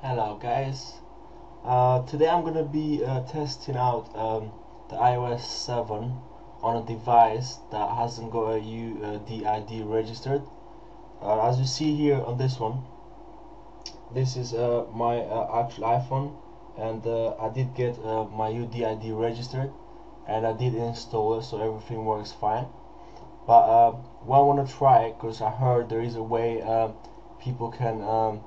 Hello guys. Uh, today I'm gonna be uh, testing out um, the iOS 7 on a device that hasn't got a UDID registered. Uh, as you see here on this one, this is uh, my uh, actual iPhone and uh, I did get my UDID registered and I did install it so everything works fine. But what I want to try because I heard there is a way people can um,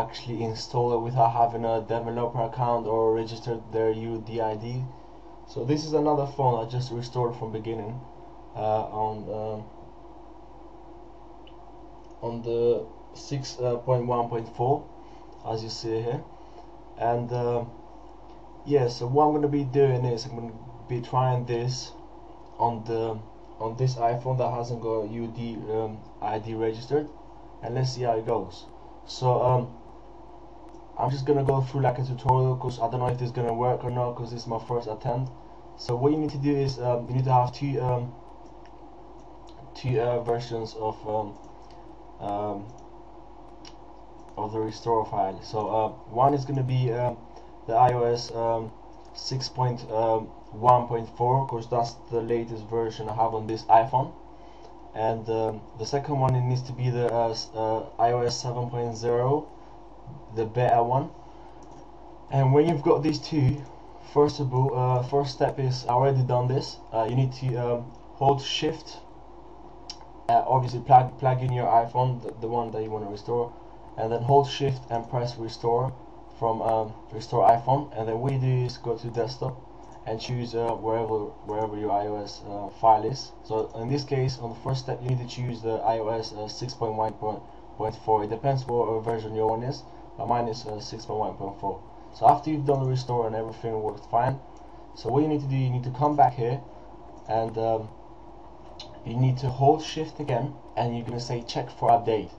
actually install it without having a developer account or registered their UDID so this is another phone I just restored from beginning uh, on um, on the 6.1.4 uh, as you see here. And uh, yeah so what I'm gonna be doing is I'm gonna be trying this on the on this iPhone that hasn't got UD um, ID registered. And let's see how it goes. So um, I'm just gonna go through like a tutorial because I don't know if this is gonna work or not because this is my first attempt. So what you need to do is um, you need to have two um, two uh, versions of um, um of the restore file. So uh, one is gonna be um, the iOS um, 6.1.4 because that's the latest version I have on this iPhone. And the second one it needs to be the uh, uh, iOS 7.0 the beta one. And when you've got these two first of all uh, first step is I already done this uh, you need to um, hold shift uh, obviously plug plug in your iPhone the, the, one that you want to restore and then hold shift and press restore from um, restore iPhone. And then we do is go to desktop and choose uh, wherever wherever your iOS uh, file is. So in this case on the first step you need to choose the iOS uh, 6.1.1 four. it. Depends what version your one is but mine is uh, 6.1.4 so after you've done the restore and everything worked fine so what you need to do you need to come back here and um, you need to hold shift again and you're gonna say check for update.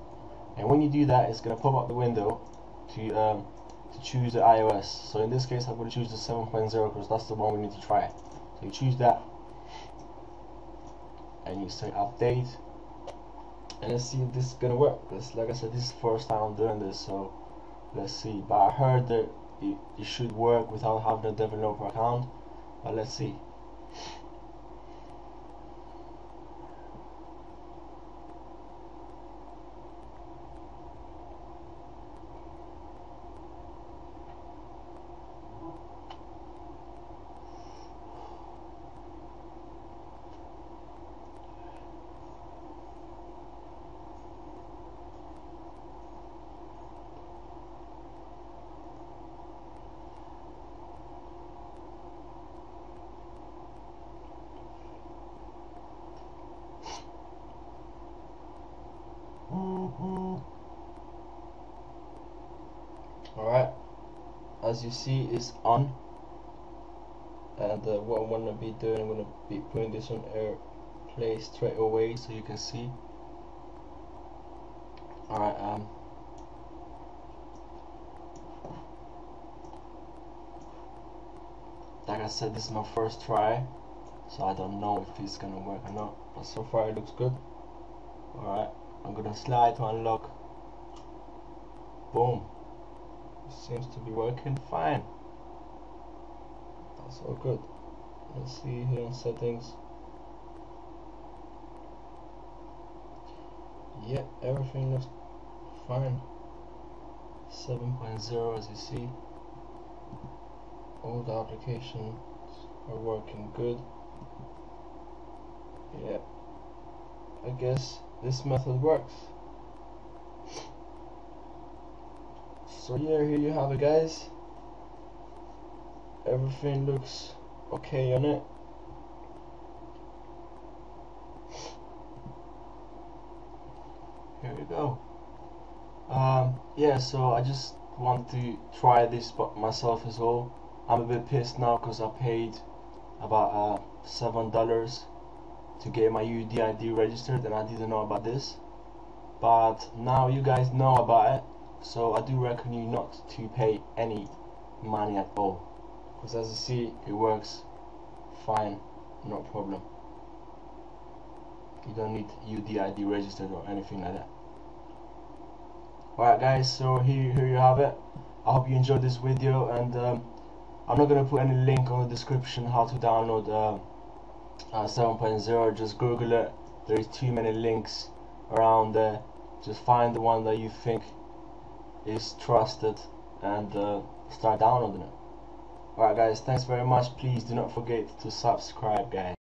And when you do that it's gonna pop up the window to um, to choose the iOS so in this case I'm gonna choose the 7.0 because that's the one we need to try. So you choose that and you say update and let's see if this is gonna work because like I said this is the first time I'm doing this so let's see. But I heard that it, it should work without having a developer account but let's see alright. As you see is on. And uh, what I'm gonna be doing I'm gonna be putting this on airplay straight away so you can see. Alright um. Like I said this is my first try so I don't know if it's gonna work or not but so far it looks good. Alright I'm gonna slide to unlock. Boom seems to be working fine. That's all good. Let's see here in settings. Yeah everything looks fine. 7.0 as you see. All the applications are working good. Yeah. I guess this method works so yeah here you have it guys. Everything looks okay on it here we go. Um, yeah so I just want to try this myself as well. I'm a bit pissed now because I paid about uh, seven dollars to get my UDID registered and I didn't know about this. But now you guys know about it so I do recommend you not to pay any money at all. Because as you see it works fine no problem. You don't need UDID registered or anything like that. Alright guys so here, here you have it. I hope you enjoyed this video and um, I'm not gonna put any link on the description how to download uh, uh, 7.0 just google it. There's too many links around there. Just find the one that you think is trusted and uh, start downloading it. Alright guys, thanks very much. Please do not forget to subscribe guys.